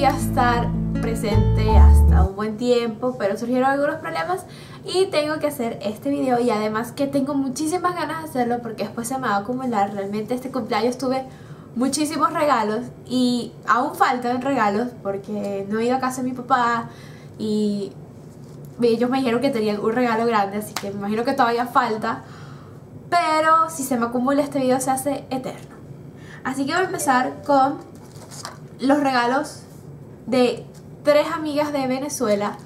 debía estar presente hasta un buen tiempo, pero surgieron algunos problemas y tengo que hacer este video y además que tengo muchísimas ganas de hacerlo porque después se me va a acumular. Realmente este cumpleaños tuve muchísimos regalos y aún faltan regalos porque no he ido a casa de mi papá y ellos me dijeron que tenían un regalo grande, así que me imagino que todavía falta. Pero si se me acumula este video se hace eterno. Así que voy a empezar con los regalos de tres amigas de Venezuela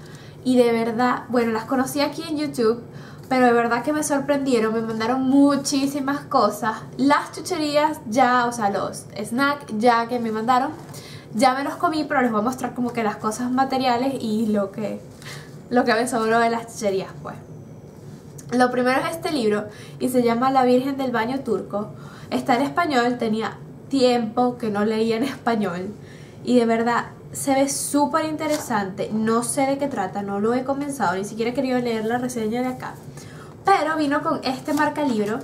y de verdad, bueno, las conocí aquí en YouTube, pero de verdad que me sorprendieron, me mandaron muchísimas cosas. Las chucherías ya, o sea, los snacks ya que me mandaron, ya me los comí, pero les voy a mostrar como que las cosas materiales y lo que, lo que me sobró de las chucherías, pues. Lo primero es este libro y se llama La Virgen del Baño Turco. Está en español, tenía tiempo que no leía en español y de verdad se ve súper interesante. No sé de qué trata, no lo he comenzado, ni siquiera he querido leer la reseña de acá. Pero vino con este marca libro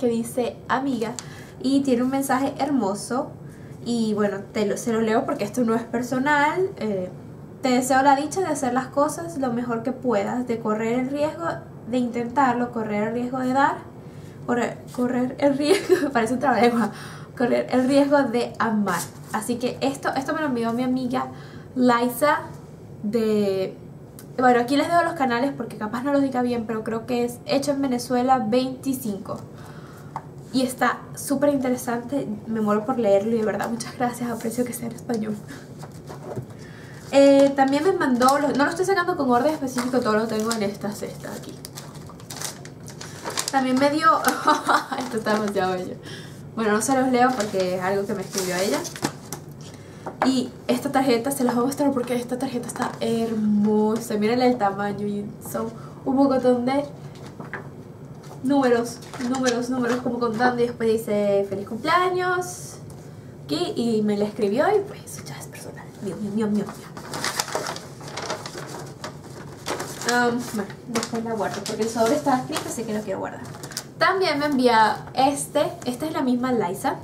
que dice amiga y tiene un mensaje hermoso. Y bueno, te lo, se lo leo porque esto no es personal. Eh, te deseo la dicha de hacer las cosas lo mejor que puedas, de correr el riesgo de intentarlo, correr el riesgo de dar, correr, el riesgo, parece un trabajo, correr el riesgo de amar. Así que esto, esto me lo envió mi amiga Liza de... Bueno, aquí les dejo los canales porque capaz no los diga bien, pero creo que es hecho en Venezuela 25. Y está súper interesante, me muero por leerlo y de verdad muchas gracias, aprecio que sea en español. Eh, también me mandó, no lo estoy sacando con orden específico, todo lo tengo en esta cesta aquí. También me dio, esto está demasiado bello. Bueno, no se los leo porque es algo que me escribió ella. Y esta tarjeta se las voy a mostrar porque esta tarjeta está hermosa. Miren el tamaño y son un montón de números, números, números como contando. Y después dice feliz cumpleaños. Aquí, y me la escribió y pues ya es personal. Mío, mío, mío, mío. Um, bueno, después la guardo porque el sobre está escrito así que lo quiero guardar. También me envía este, esta es la misma Liza.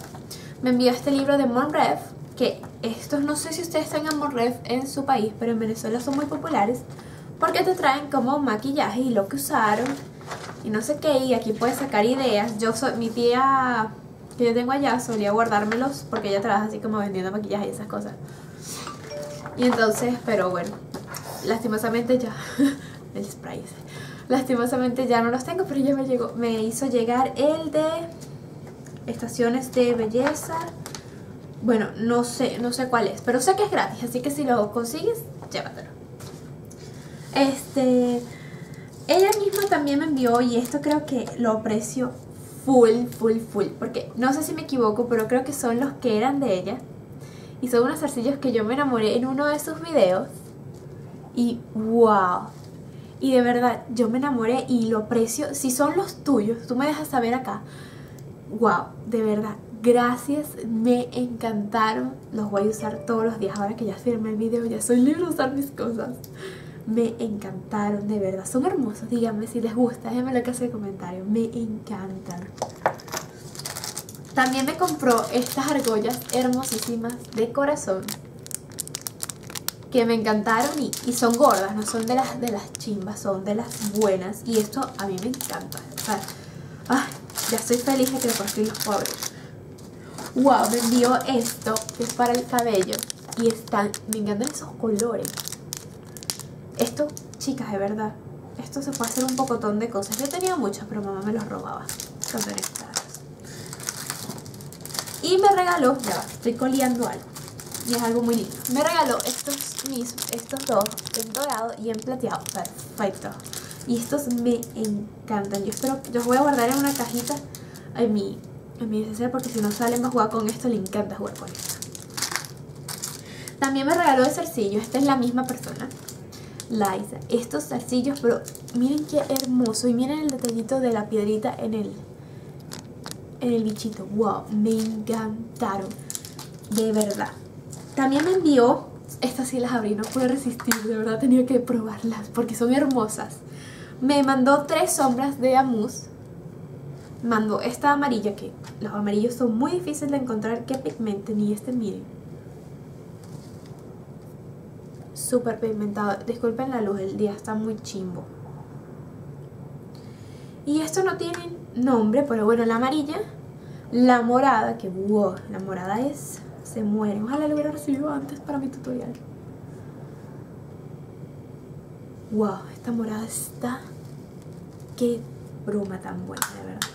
Me envió este libro de Monref, que estos no sé si ustedes tengan Monref en su país, pero en Venezuela son muy populares porque te traen como maquillaje y lo que usaron y no sé qué, y aquí puedes sacar ideas. Yo soy, mi tía que yo tengo allá solía guardármelos porque ella trabaja así como vendiendo maquillaje y esas cosas. Y entonces, pero bueno, lastimosamente ya el spray Lastimosamente ya no los tengo, pero ya me llegó, me hizo llegar el de estaciones de belleza. Bueno, no sé, no sé cuál es, pero sé que es gratis, así que si lo consigues, llévatelo. Este, ella misma también me envió y esto creo que lo aprecio full, full, full, porque no sé si me equivoco, pero creo que son los que eran de ella. Y son unos arcillos que yo me enamoré en uno de sus videos. Y wow, y de verdad, yo me enamoré y lo aprecio. Si son los tuyos, tú me dejas saber acá. Wow, de verdad, gracias, me encantaron. Los voy a usar todos los días. Ahora que ya firmé el video, ya soy libre de usar mis cosas. Me encantaron, de verdad. Son hermosos, díganme si les gusta. Déjenme la casa de comentarios. Me encantan. También me compró estas argollas hermosísimas de corazón que me encantaron y, son gordas, no son de las, de las chimbas, son de las buenas. Y esto a mí me encanta. ya estoy feliz de que por fin los puedo Wow, me envió esto, que es para el cabello. Y están, me encantan esos colores. Esto, chicas, de verdad. Esto se puede hacer un pocotón de cosas. Yo tenía muchos, pero mamá me los robaba. Son Y me regaló, ya va, estoy coleando algo y es algo muy lindo. Me regaló estos mismos, estos dos, en dorado y en plateado. Perfecto. Y estos me encantan. Yo espero, los voy a guardar en una cajita en mi, en mi porque si no sale más jugar con esto, le encanta jugar con esto. También me regaló de zarcillo, esta es la misma persona. Liza, estos zarcillos, pero miren qué hermoso. Y miren el detallito de la piedrita en el, en el bichito. Wow, me encantaron. De verdad. También me envió, estas sí las abrí, no pude resistir, de verdad tenía que probarlas porque son hermosas. Me mandó tres sombras de Amus. Mandó esta amarilla que los amarillos son muy difíciles de encontrar que pigmenten y este miren. Súper pigmentado. Disculpen la luz, el día está muy chimbo. Y esto no tiene nombre, pero bueno, la amarilla, la morada, que wow, la morada es, se muere. Ojalá lo hubiera recibido antes para mi tutorial. Wow, esta morada está, qué broma tan buena, de verdad.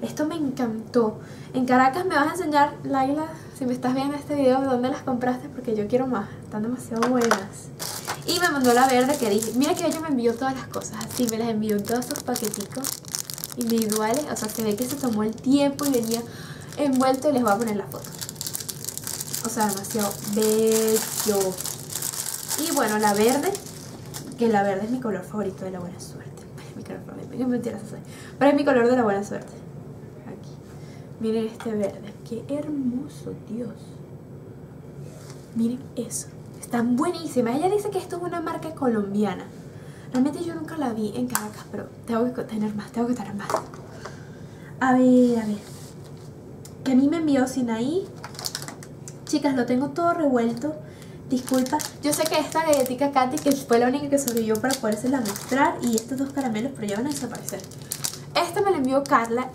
Esto me encantó. En Caracas me vas a enseñar, Laila, si me estás viendo este video, de dónde las compraste, porque yo quiero más. Están demasiado buenas. Y me mandó la verde que dije, mira que ella me envió todas las cosas así, me las envió en todos sus paqueticos individuales. O sea, se ve que se tomó el tiempo y venía envuelto y les voy a poner la foto. O sea, demasiado bello. Y bueno, la verde, que la verde es mi color favorito de la buena suerte. Es mi color Pero es mi color de la buena suerte. Miren este verde. Qué hermoso, Dios. Miren eso. Están buenísimas. Ella dice que esto es una marca colombiana. Realmente yo nunca la vi en Caracas, pero tengo que tener más, tengo que tener más. A ver, a ver. Que a mí me envió Sinaí. Chicas, lo tengo todo revuelto. Disculpa. Yo sé que esta galletita Katy, que fue la única que sobrevivió para la mostrar. Y estos dos caramelos, pero ya van a desaparecer. Este me lo envió Carla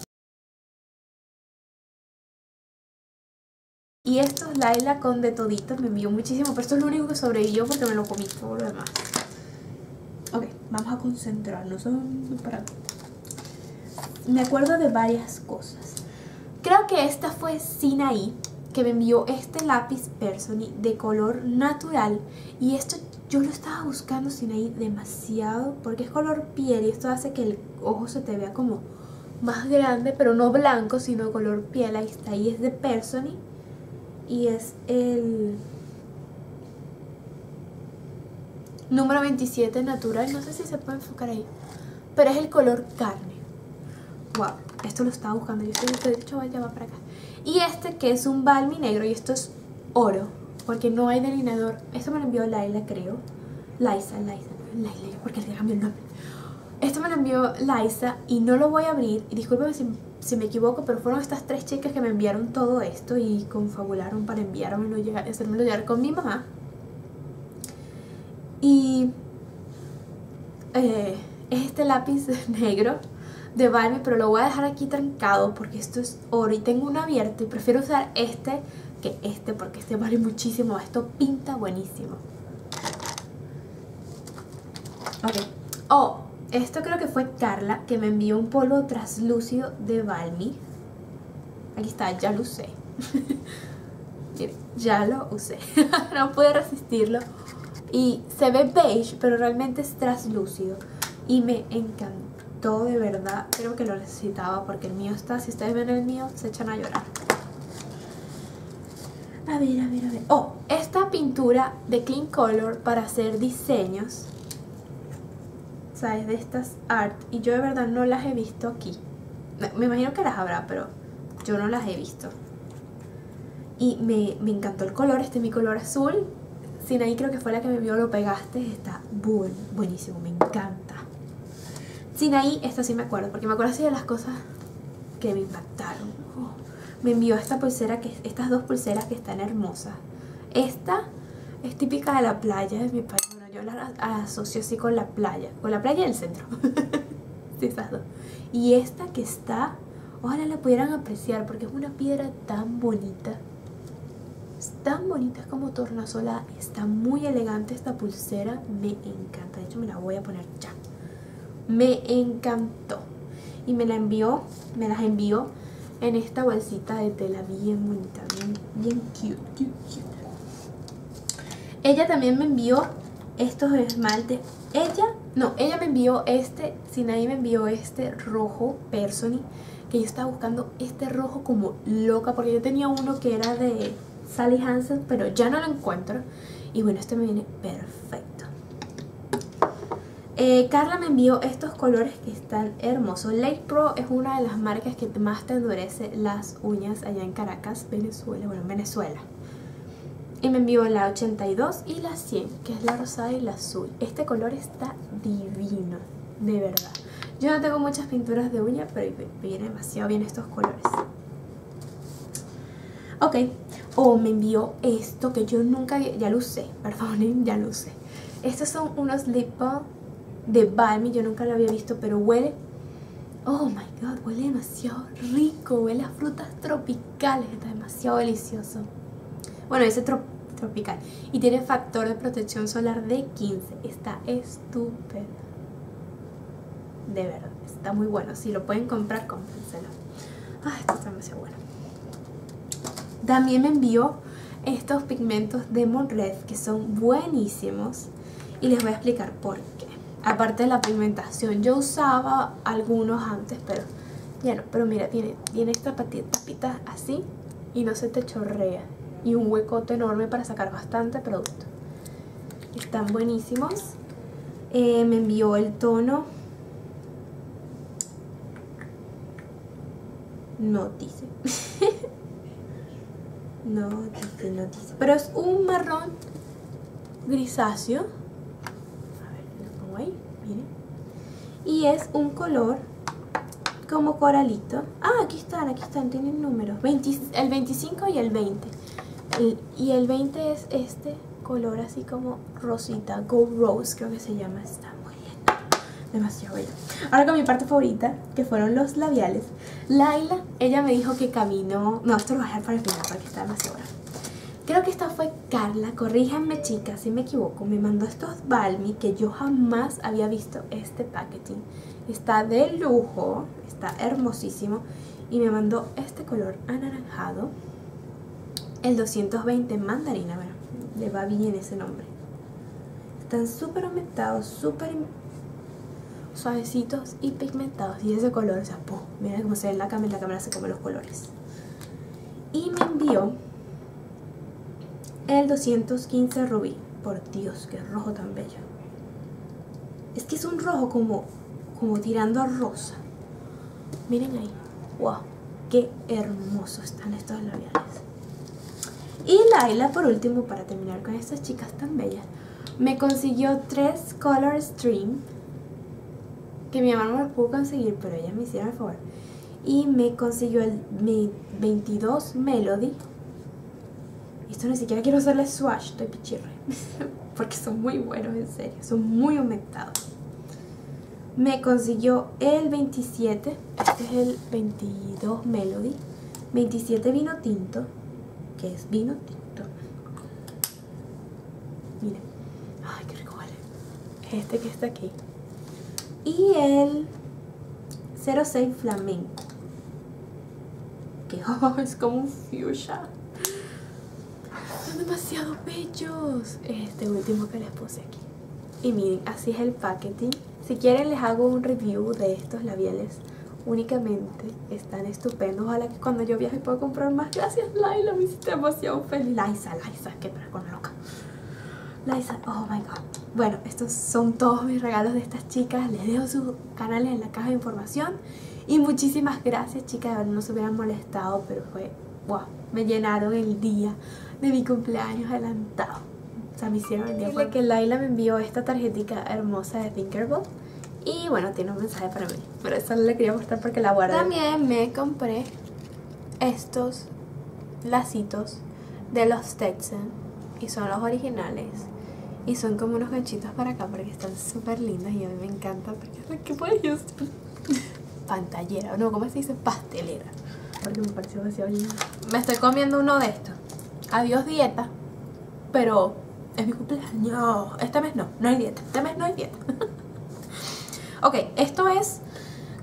Y esto es Laila con de todito, me envió muchísimo, pero esto es lo único que sobrevivió porque me lo comí todo lo demás. Ok, vamos a concentrarnos. Me acuerdo de varias cosas. Creo que esta fue Sinaí, que me envió este lápiz Persony de color natural. Y esto yo lo estaba buscando Sinaí demasiado porque es color piel y esto hace que el ojo se te vea como más grande, pero no blanco, sino color piel. Ahí está, y es de Persony y es el número 27 natural, no sé si se puede enfocar ahí, pero es el color carne. Wow, esto lo estaba buscando, yo estoy de hecho vaya va para acá. Y este que es un balmy negro y esto es oro, porque no hay delineador. Esto me lo envió Laila, creo. Laisa, Laisa, Laila, porque le cambió el nombre. Esto me lo envió Laisa y no lo voy a abrir. Y discúlpeme si si me equivoco, pero fueron estas tres chicas que me enviaron todo esto y confabularon para enviármelo, hacérmelo llegar con mi mamá. Y eh, es este lápiz negro de Barbie, pero lo voy a dejar aquí trancado porque esto es oro y tengo uno abierto y prefiero usar este que este porque este vale muchísimo, esto pinta buenísimo. Ok. Oh, esto creo que fue Carla que me envió un polvo traslúcido de Balmy. Aquí está, ya lo usé. ya lo usé. no pude resistirlo. Y se ve beige, pero realmente es traslúcido. Y me encantó de verdad. Creo que lo necesitaba porque el mío está, si ustedes ven el mío, se echan a llorar. A ver, a ver, a ver. Oh, esta pintura de Clean Color para hacer diseños ¿sabes? De estas art. Y yo de verdad no las he visto aquí. Me imagino que las habrá, pero yo no las he visto. Y me, encantó el color, este es mi color azul. ahí creo que fue la que me vio, lo pegaste. Está buen, buenísimo, me encanta. Ahí esta sí me acuerdo, porque me acuerdo así de las cosas que me impactaron. Me envió esta pulsera, que estas dos pulseras que están hermosas. Esta es típica de la playa de mi país yo la asocio así con la playa, con la playa del centro. sí, esas dos. Y esta que está, ojalá la pudieran apreciar porque es una piedra tan bonita. Tan bonita, es como tornasola. Está muy elegante esta pulsera. Me encanta. De hecho, me la voy a poner ya. Me encantó. Y me la envió, me las envió en esta bolsita de tela bien bonita, bien, bien cute, cute, cute. Ella también me envió estos esmaltes. Ella, no, ella me envió este, Sinaí me envió este rojo Persony, que yo estaba buscando este rojo como loca, porque yo tenía uno que era de Sally Hansen, pero ya no lo encuentro. Y bueno, este me viene perfecto. Eh, Carla me envió estos colores que están hermosos. Lake Pro es una de las marcas que más te endurece las uñas allá en Caracas, Venezuela, bueno, en Venezuela. Y me envió la 82 y la 100, que es la rosada y la azul. Este color está divino, de verdad. Yo no tengo muchas pinturas de uña, pero me viene demasiado bien estos colores. Ok, o me envió esto que yo nunca, ya lo usé, perdonen, ya lo usé. Estos son unos lip balm de Balmy, yo nunca lo había visto, pero huele, oh my god, huele demasiado rico, huele a frutas tropicales, está demasiado delicioso. Bueno, ese tropical. Y tiene factor de protección solar de 15, está estupendo. De verdad, está muy bueno. Si lo pueden comprar, cómprenselo. Ah, esto está demasiado bueno. También me envió estos pigmentos de Monred que son buenísimos y les voy a explicar por qué. Aparte de la pigmentación, yo usaba algunos antes, pero ya no. Pero mira, tiene, tiene esta tapita así y no se te chorrea. Y un huecote enorme para sacar bastante producto. Están buenísimos. Eh, me envió el tono no dice no dice, no dice pero es un marrón grisáceo a ver, lo pongo ahí, miren y es un color como coralito ah, aquí están, aquí están, tienen números el 25 y el 20 y el 20 es este color así como rosita, gold rose creo que se llama, está demasiado bella. Ahora con mi parte favorita, que fueron los labiales. Laila, ella me dijo que caminó... No, esto lo voy a dejar para el final porque está demasiado bueno. Creo que esta fue Carla, corríjanme chicas si me equivoco, me mandó estos Balmy que yo jamás había visto este packaging. Está de lujo, está hermosísimo y me mandó este color anaranjado, el 220 mandarina, bueno, le va bien ese nombre. Están súper aumentados, súper suavecitos y pigmentados. Y ese color, o sea, mira cómo se ve en la cámara, la cámara se come los colores. Y me envió el 215 rubí. Por Dios, qué rojo tan bello. Es que es un rojo como, como tirando a rosa. Miren ahí. ¡Wow! ¡Qué hermosos están estos labiales! Y Laila, por último, para terminar con estas chicas tan bellas, me consiguió tres Color Stream que mi mamá no me pudo conseguir, pero ella me hicieron el favor. Y me consiguió el mi 22 Melody. Ni siquiera quiero hacerle swatch, estoy pichirre. Porque son muy buenos, en serio. Son muy aumentados. Me consiguió el 27. Este es el 22 Melody. 27 vino tinto. Que es vino tinto. Miren. Ay, qué rico vale. Este que está aquí y el 06 flamenco que oh, es como un fuchsia son demasiado bellos. Este último que les puse aquí. Y miren así es el packaging. Si quieren les hago un review de estos labiales. Únicamente están estupendos. Ojalá que cuando yo viaje pueda comprar más. Gracias Laila me hiciste demasiado feliz. Laisa, Laisa, que con loca. Laisa, oh my god. Bueno, estos son todos mis regalos de estas chicas. Les dejo sus canales en la caja de información. Y muchísimas gracias, chicas. No se hubieran molestado, pero fue, wow, me llenaron el día de mi cumpleaños adelantado. O sea, me hicieron el día. Porque Laila me envió esta tarjetita hermosa de Tinkerbell. Y bueno, tiene un mensaje para mí. Pero eso no le quería mostrar porque la guardé. También me compré estos lacitos de los Stetson. Y son los originales. Y son como unos ganchitos para acá porque están súper lindos y a mí me encanta porque ¿qué puedes Pantallera, no, ¿cómo se dice? Pastelera. Porque me pareció demasiado lindo. Me estoy comiendo uno de estos. Adiós dieta. Pero es mi cumpleaños. Este mes no, no hay dieta. Este mes no hay dieta. ok, esto es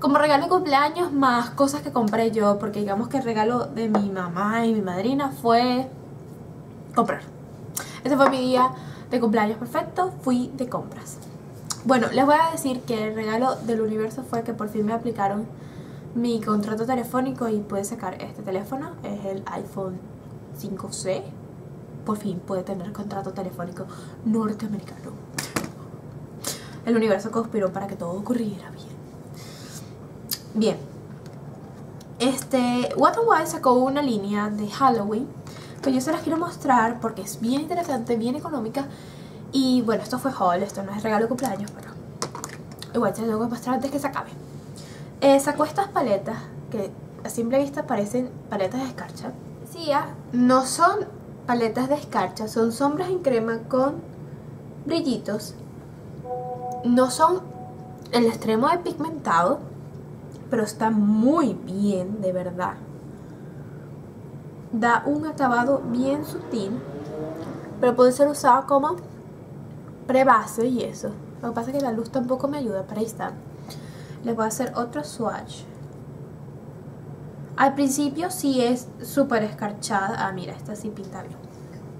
como regalo de cumpleaños más cosas que compré yo. Porque digamos que el regalo de mi mamá y mi madrina fue comprar. Ese fue mi día de cumpleaños perfecto, fui de compras. Bueno, les voy a decir que el regalo del universo fue que por fin me aplicaron mi contrato telefónico y pude sacar este teléfono. Es el iPhone 5C. Por fin pude tener contrato telefónico norteamericano. El universo conspiró para que todo ocurriera bien. Bien. Este, What Why sacó una línea de Halloween pues yo se las quiero mostrar porque es bien interesante, bien económica. Y bueno, esto fue haul, esto no es regalo de cumpleaños, pero igual se lo tengo que mostrar antes que se acabe. Eh, sacó estas paletas que a simple vista parecen paletas de escarcha. decía, no son paletas de escarcha, son sombras en crema con brillitos. No son el extremo de pigmentado, pero está muy bien, de verdad. Da un acabado bien sutil, pero puede ser usado como prebase y eso. Lo que pasa es que la luz tampoco me ayuda, pero ahí está. Le voy a hacer otro swatch. Al principio sí es súper escarchada. Ah, mira, esta sí pinta bien.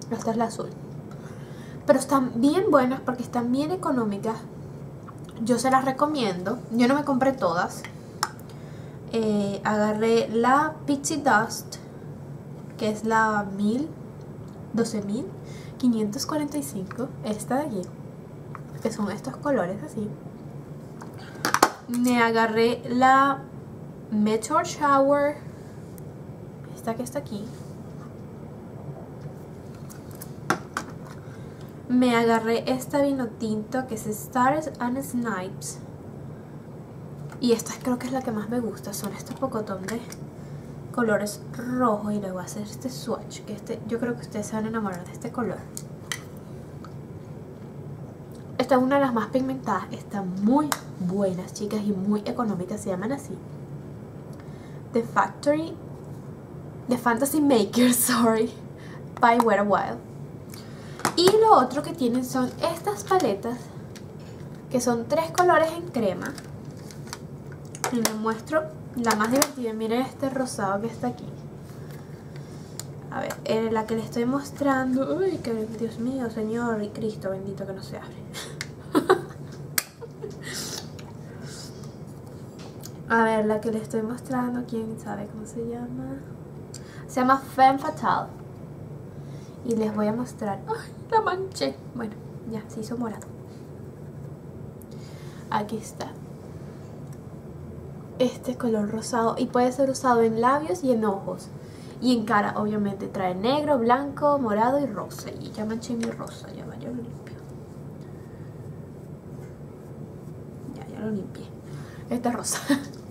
Esta es la azul. Pero están bien buenas porque están bien económicas. Yo se las recomiendo. Yo no me compré todas. Eh, agarré la Pixie Dust, que es la 1000, 12545. Esta de aquí, que son estos colores así. Me agarré la Meteor Shower, esta que está aquí. Me agarré esta vino tinto que es Stars and Snipes. Y esta creo que es la que más me gusta. Son estos pocotón de colores rojos. Y le voy a hacer este swatch. Que este, yo creo que ustedes se van a enamorar de este color. Es una de las más pigmentadas. Están muy buenas, chicas, y muy económicas. Se llaman así. The Factory. The Fantasy Maker, sorry. By Wet a Wild. Y lo otro que tienen son estas paletas. Que son tres colores en crema. Y les muestro la más divertida. Miren este rosado que está aquí. A ver, en la que le estoy mostrando... Uy, que Dios mío, Señor y Cristo bendito que no se abre. A ver, la que le estoy mostrando, ¿quién sabe cómo se llama? Se llama Femme Fatale. Y les voy a mostrar... ¡Ay, la manché! Bueno, ya, se hizo morado. Aquí está. Este color rosado. Y puede ser usado en labios y en ojos. Y en cara, obviamente. Trae negro, blanco, morado y rosa. Y ya manché mi rosa. Ya yo lo limpio. Ya, ya lo limpié. Esta es rosa.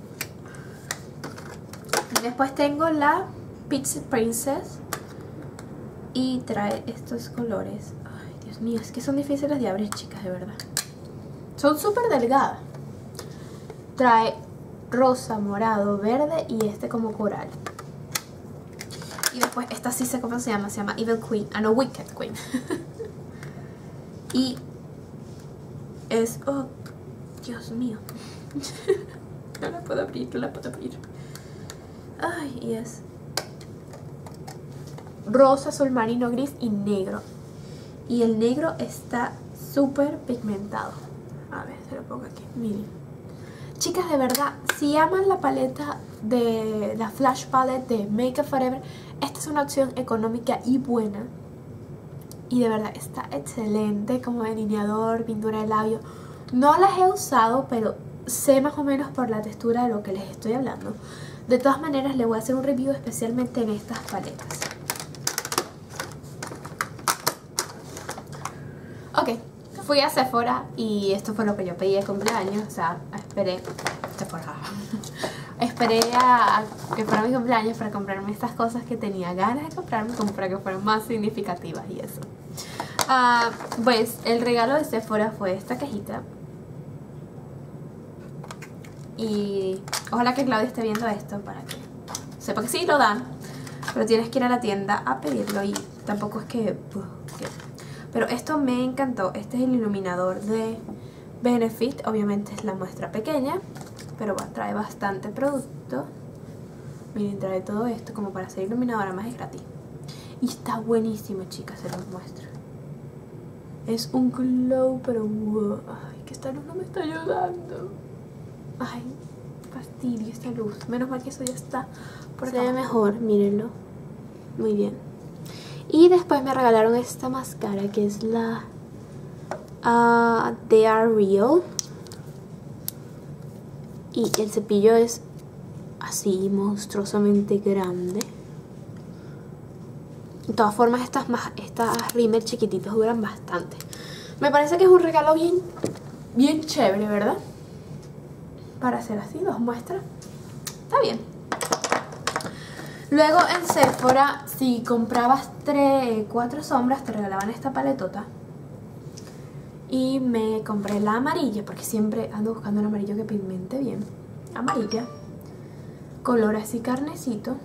Después tengo la Pizza Princess. Y trae estos colores. Ay, Dios mío, es que son difíciles de abrir, chicas, de verdad. Son súper delgadas. Trae rosa, morado, verde y este como coral. Y después, esta sí sé cómo se llama, se llama Evil Queen. Ah, no, Wicked Queen. y es... Oh, Dios mío. no la puedo abrir, no la puedo abrir. Ay, y es rosa, azul marino, gris y negro. Y el negro está súper pigmentado. A ver, se lo pongo aquí. Miren. Chicas, de verdad, si aman la paleta de la Flash Palette de Makeup Forever, esta es una opción económica y buena. Y de verdad está excelente como delineador, pintura de labio. No las he usado, pero sé más o menos por la textura de lo que les estoy hablando. De todas maneras, le voy a hacer un review especialmente en estas paletas. Ok, fui a Sephora y esto fue lo que yo pedí de cumpleaños. O sea, esperé. Sephora. esperé a, que fuera mi cumpleaños para comprarme estas cosas que tenía ganas de comprarme, como para que fueran más significativas y eso. Ah, pues el regalo de Sephora fue esta cajita y ojalá que Claudia esté viendo esto para que sepa que sí lo dan. Pero tienes que ir a la tienda a pedirlo y tampoco es que... Pero esto me encantó. Este es el iluminador de Benefit. Obviamente es la muestra pequeña. Pero trae bastante producto. Miren, trae todo esto como para ser iluminador. Además es gratis. Y está buenísimo, chicas. Se los muestro. Es un glow, pero wow. Ay, que esta luz no me está ayudando. Ay, fastidio esta luz. Menos mal que eso ya está por Se ve mejor, mírenlo. Muy bien. Y después me regalaron esta máscara que es la uh, They Are Real. Y el cepillo es así monstruosamente grande. De todas formas estas, estas rímel chiquititos duran bastante. Me parece que es un regalo bien, bien chévere, ¿verdad? Para hacer así dos muestras está bien Luego en Sephora, si comprabas 3, 4 sombras, te regalaban esta paletota. Y me compré la amarilla, porque siempre ando buscando un amarillo que pigmente bien. Amarilla. Color así carnecito.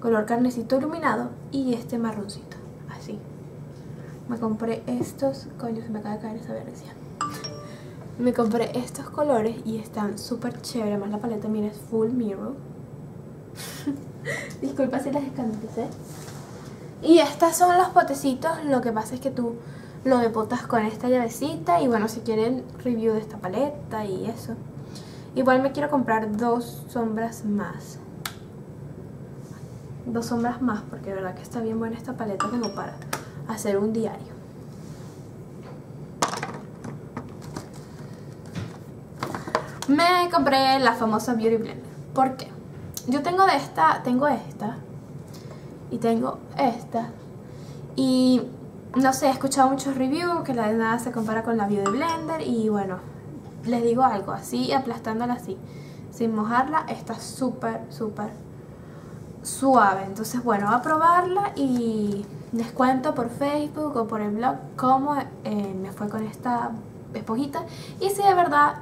Color carnecito iluminado. Y este marroncito, así. Me compré estos... Coño, se me acaba de caer esa versión. Me compré estos colores y están súper chévere. Además la paleta, mira, es full mirror. Disculpa si las escandalicé. Y estas son los potecitos. Lo que pasa es que tú lo depotas con esta llavecita. Y bueno, si quieren review de esta paleta y eso. Igual me quiero comprar dos sombras más. Dos sombras más porque de verdad que está bien buena esta paleta como para hacer un diario. Me compré la famosa Beauty Blender. ¿Por qué? Yo tengo de esta, tengo esta y tengo esta y no sé, he escuchado muchos reviews que la de nada se compara con la Beauty Blender y bueno, les digo algo, así aplastándola así, sin mojarla, está súper, súper suave. Entonces bueno, voy a probarla y les cuento por Facebook o por el blog cómo eh, me fue con esta esponjita y si de verdad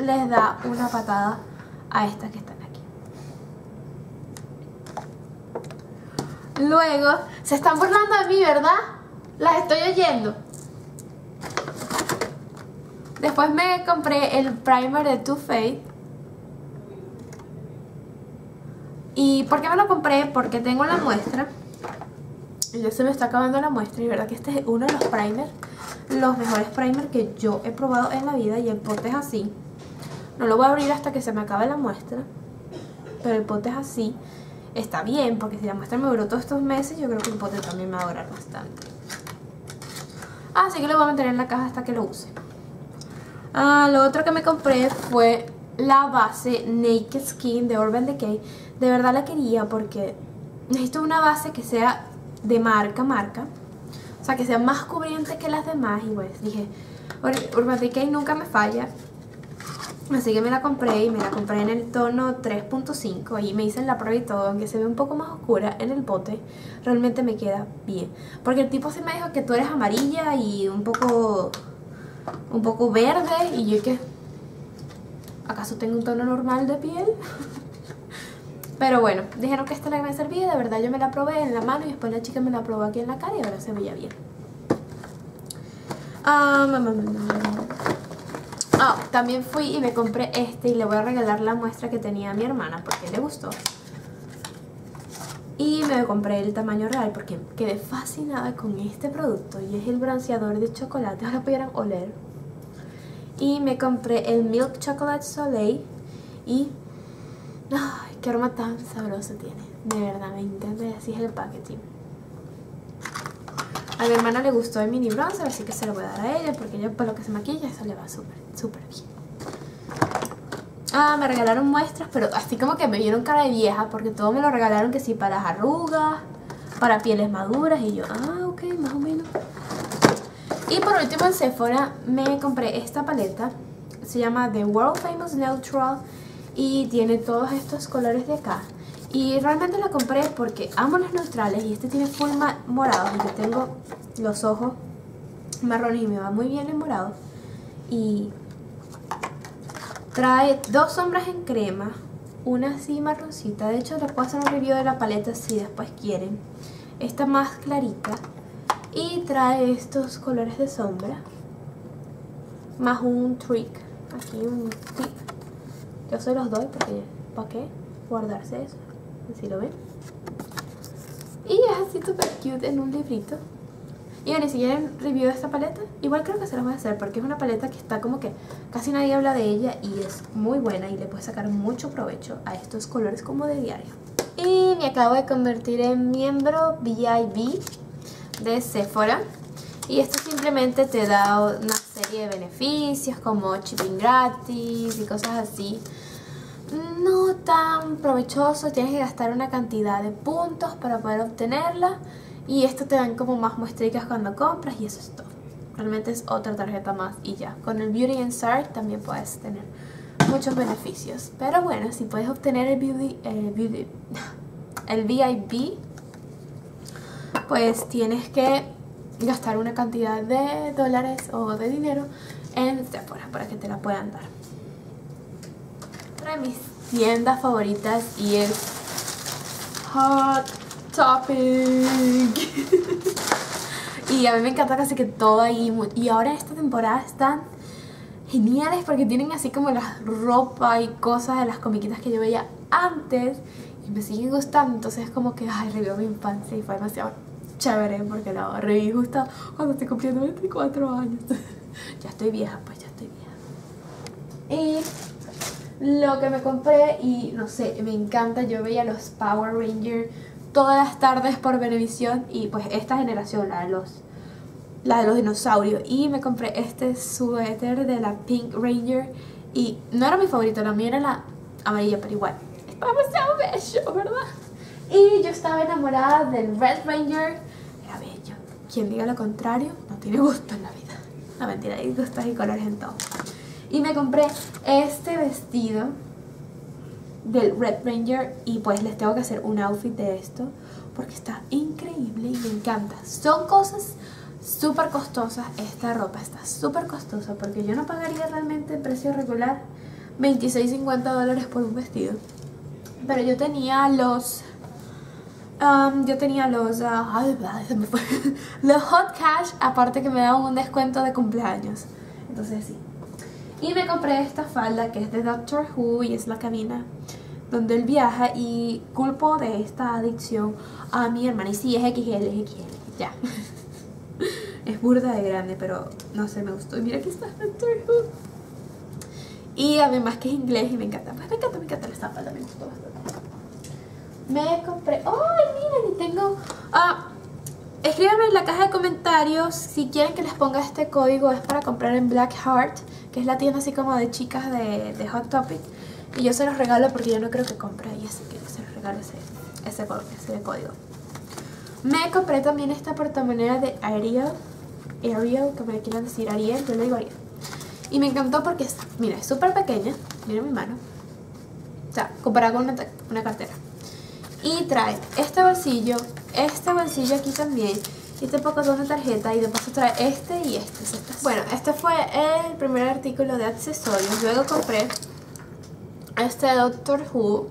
les da una patada a esta que está Luego, se están burlando de mí, ¿verdad? Las estoy oyendo. Después me compré el primer de Too Faced. ¿Y por qué me lo compré? Porque tengo la muestra. Y ya se me está acabando la muestra. Y verdad que este es uno de los primers. Los mejores primers que yo he probado en la vida. Y el pote es así. No lo voy a abrir hasta que se me acabe la muestra. Pero el pote es así está bien, porque si la muestra me duró todos estos meses, yo creo que el pote también me va a durar bastante. Así que lo voy a meter en la caja hasta que lo use. Ah, lo otro que me compré fue la base Naked Skin de Urban Decay. De verdad la quería porque necesito una base que sea de marca, marca. O sea, que sea más cubriente que las demás. Y pues dije, Urban Decay nunca me falla. Así que me la compré y me la compré en el tono 3.5 y me hice la prueba y todo, aunque se ve un poco más oscura en el bote, realmente me queda bien. Porque el tipo se me dijo que tú eres amarilla y un poco, un poco verde y yo que, ¿acaso tengo un tono normal de piel? Pero bueno, dijeron que esta la me servía, de verdad yo me la probé en la mano y después la chica me la probó aquí en la cara y ahora se veía bien. Ah, Ah, también fui y me compré este y le voy a regalar la muestra que tenía a mi hermana porque le gustó. Y me compré el tamaño real porque quedé fascinada con este producto y es el bronceador de chocolate, ahora pudieran oler. Y me compré el Milk Chocolate Soleil y... ¡Ay, qué aroma tan sabroso tiene! De verdad, me encanta así es el packaging. A mi hermana le gustó el mini bronzer, así que se lo voy a dar a ella porque ella por lo que se maquilla eso le va súper, súper bien. Ah, me regalaron muestras, pero así como que me dieron cara de vieja porque todo me lo regalaron que sí para las arrugas, para pieles maduras y yo, ah, ok, más o menos. Y por último en Sephora me compré esta paleta, se llama The World Famous Neutral y tiene todos estos colores de acá. Y realmente la compré porque amo los neutrales y este tiene forma morado. Y yo tengo los ojos marrones y me va muy bien el morado. Y trae dos sombras en crema, una así marroncita. De hecho, les puedo hacer un review de la paleta si después quieren. Esta más clarita. Y trae estos colores de sombra. Más un trick. Aquí un tip. Yo se los doy porque, ¿para qué? Guardarse eso si lo ven. Y es así súper cute en un librito. Y bueno, si quieren review de esta paleta, igual creo que se las voy a hacer porque es una paleta que está como que casi nadie habla de ella y es muy buena y le puede sacar mucho provecho a estos colores como de diario. Y me acabo de convertir en miembro VIP de Sephora y esto simplemente te da una serie de beneficios como shipping gratis y cosas así no tan provechoso, tienes que gastar una cantidad de puntos para poder obtenerla y esto te dan como más muestricas cuando compras y eso es todo. Realmente es otra tarjeta más y ya. Con el Beauty Insert también puedes tener muchos beneficios. Pero bueno, si puedes obtener el Beauty, el beauty el VIP, pues tienes que gastar una cantidad de dólares o de dinero en Sephora para que te la puedan dar. De mis tiendas favoritas y es Hot Topic. y a mí me encanta casi que todo ahí. Y ahora esta temporada están geniales porque tienen así como la ropa y cosas de las comiquitas que yo veía antes y me siguen gustando. Entonces es como que, ay, revivo mi infancia y fue demasiado chévere porque la reví justo cuando estoy cumpliendo 24 años. ya estoy vieja, pues ya estoy vieja. Y lo que me compré y no sé, me encanta, yo veía los Power Rangers todas las tardes por Venevisión y pues esta generación, la de los la de los dinosaurios y me compré este suéter de la Pink Ranger y no era mi favorito, la mía era la amarilla, pero igual, es demasiado bello, ¿verdad? Y yo estaba enamorada del Red Ranger quien diga lo contrario no tiene gusto en la vida. La mentira, hay gustos y colores en todo. Y me compré este vestido del Red Ranger y pues les tengo que hacer un outfit de esto porque está increíble y me encanta. Son cosas súper costosas. Esta ropa está súper costosa porque yo no pagaría realmente el precio regular 26.50 dólares por un vestido. Pero yo tenía los Um, yo tenía los, uh, los hot cash, aparte que me daban un descuento de cumpleaños. Entonces sí. Y me compré esta falda que es de Doctor Who y es la cabina donde él viaja y culpo de esta adicción a mi hermana. Y sí, es XL, es XL, ya. es burda de grande, pero no sé, me gustó. Y mira aquí está Doctor Who. Y además que es inglés y me encanta. Pues me encanta, me encanta esta falda, me gustó bastante me compré... ¡Ay, miren! Y tengo... Ah, escríbanme en la caja de comentarios si quieren que les ponga este código. Es para comprar en Black Heart, que es la tienda así como de chicas de, de Hot Topic. Y yo se los regalo porque yo no creo que compre ahí, así que se los regalo ese, ese, código. Me compré también esta portamoneda de Ariel. Ariel, que me quieran decir Ariel, yo le digo Ariel. Y me encantó porque es, mira, es súper pequeña. Miren mi mano. O sea, comparada con una, una cartera. Y trae este bolsillo, este bolsillo aquí también, este poco de tarjeta y de paso trae este y este. Bueno, este fue el primer artículo de accesorios. Luego compré este Doctor Who,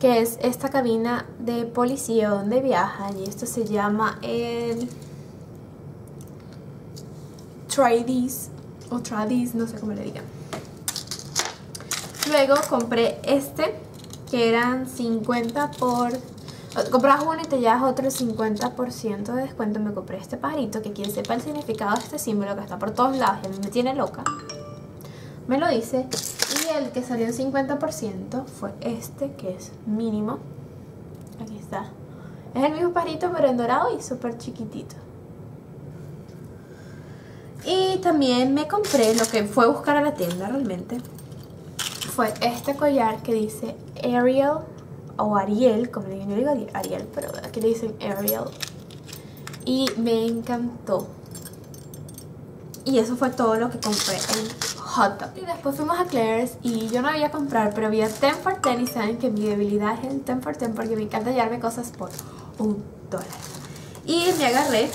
que es esta cabina de policía donde viajan y esto se llama el Tradies o Tradies, no sé cómo le digan. Luego compré este que eran 50 por... Compras uno y te llevas otro 50% de descuento. Me compré este pajarito, que quien sepa el significado de este símbolo que está por todos lados y a mí me tiene loca, me lo dice. Y el que salió en 50% fue este, que es mínimo. Aquí está. Es el mismo pajarito, pero en dorado y súper chiquitito. Y también me compré lo que fue buscar a la tienda realmente fue este collar que dice Ariel o Ariel, como yo digo Ariel, pero aquí le dicen Ariel. Y me encantó. Y eso fue todo lo que compré en Hot Top. Y después fuimos a Claire's y yo no había comprar, pero había 10 for 10 y saben que mi debilidad es el 10 for 10 porque me encanta llevarme cosas por un dólar. Y me agarré,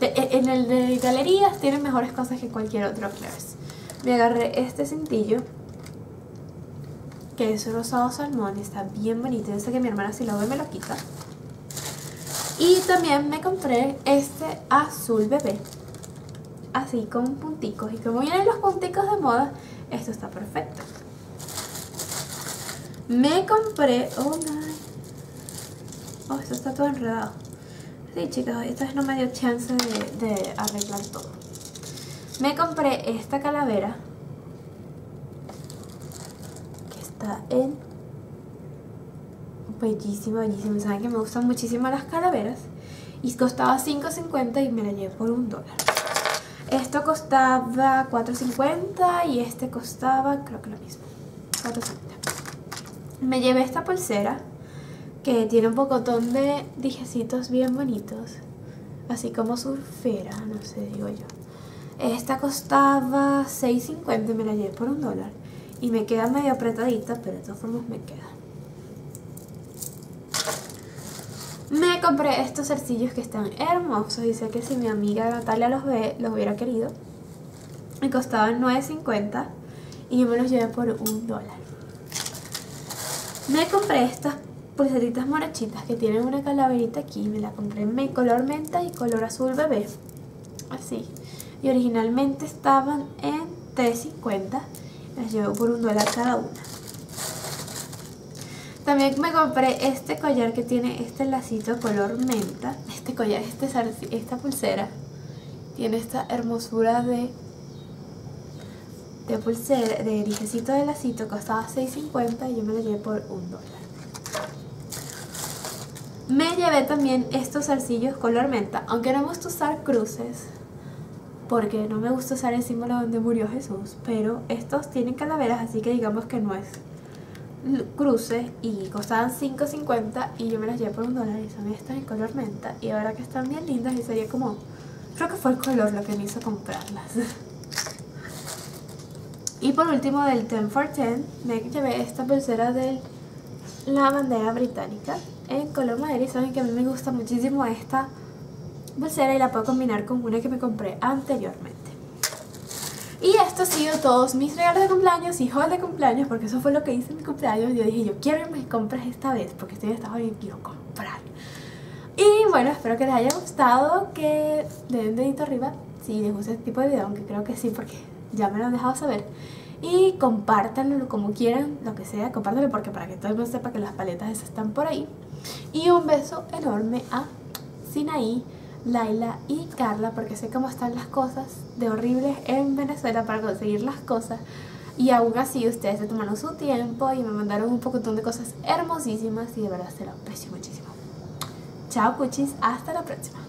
en el de galerías tienen mejores cosas que cualquier otro Claire's. Me agarré este cintillo que es rosado salmón, está bien bonito. Yo sé que mi hermana si lo ve me lo quita. Y también me compré este azul bebé, así con punticos. Y como vienen los punticos de moda, esto está perfecto. Me compré, oh my, oh esto está todo enredado. Sí chicas, esta vez no me dio chance de, de arreglar todo. Me compré esta calavera en bellísima, bellísima. Saben que me gustan muchísimo las calaveras. Y costaba $5.50 y me la llevé por un dólar. Esto costaba $4.50 y este costaba, creo que lo mismo, $4.50. Me llevé esta pulsera que tiene un pocotón de dijecitos bien bonitos. Así como surfera, no sé, digo yo. Esta costaba $6.50 y me la llevé por un dólar y me queda medio apretadita, pero de todas formas me queda. Me compré estos zarcillos que están hermosos. Dice que si mi amiga Natalia los ve, los hubiera querido. Me costaban 9.50 y yo me los llevé por un dólar. Me compré estas pulseritas morachitas que tienen una calaverita aquí. Me la compré en color menta y color azul bebé. Así. Y originalmente estaban en 3.50. Las llevo por un dólar cada una. También me compré este collar que tiene este lacito color menta. Este collar, este, esta pulsera. Tiene esta hermosura de de pulsera, de dijecito de lacito, costaba 6.50 y yo me lo llevé por un dólar. Me llevé también estos zarcillos color menta, aunque no me gusta usar cruces, porque no me gusta usar el símbolo donde murió Jesús, pero estos tienen calaveras, así que digamos que no es cruce y costaban 5.50 y yo me las llevé por un dólar y son estas en color menta y ahora que están bien lindas y sería como, creo que fue el color lo que me hizo comprarlas. Y por último del 10 for 10 me llevé esta pulsera de la bandera británica en color madera y saben que a mí me gusta muchísimo esta pulsera y la puedo combinar con una que me compré anteriormente. Y esto ha sido todos mis regalos de cumpleaños y juegos de cumpleaños porque eso fue lo que hice en mi cumpleaños. Yo dije, yo quiero que me compres esta vez porque estoy en Estados Unidos y quiero comprar. Y bueno, espero que les haya gustado, que le den dedito arriba si les gusta este tipo de video, aunque creo que sí porque ya me lo han dejado saber. Y compártanlo como quieran, lo que sea, compártanlo porque para que todo el mundo sepa que las paletas esas están por ahí. Y un beso enorme a Sinaí, Laila y Carla porque sé cómo están las cosas de horribles en Venezuela para conseguir las cosas. Y aún así ustedes se tomaron su tiempo y me mandaron un poquitón de cosas hermosísimas y de verdad se lo aprecio muchísimo. Chao cuchis, hasta la próxima.